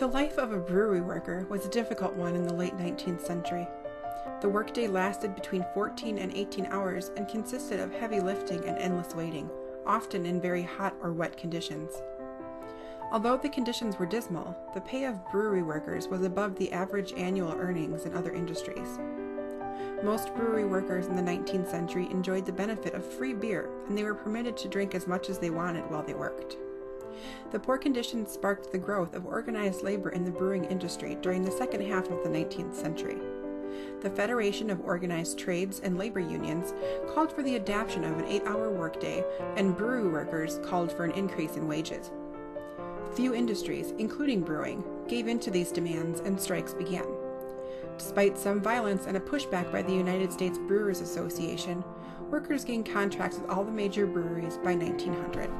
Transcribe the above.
The life of a brewery worker was a difficult one in the late 19th century. The workday lasted between 14 and 18 hours and consisted of heavy lifting and endless waiting, often in very hot or wet conditions. Although the conditions were dismal, the pay of brewery workers was above the average annual earnings in other industries. Most brewery workers in the 19th century enjoyed the benefit of free beer, and they were permitted to drink as much as they wanted while they worked. The poor conditions sparked the growth of organized labor in the brewing industry during the second half of the 19th century. The Federation of Organized Trades and Labor Unions called for the adoption of an eight hour workday, and brewery workers called for an increase in wages. Few industries, including brewing, gave in to these demands and strikes began. Despite some violence and a pushback by the United States Brewers Association, workers gained contracts with all the major breweries by 1900.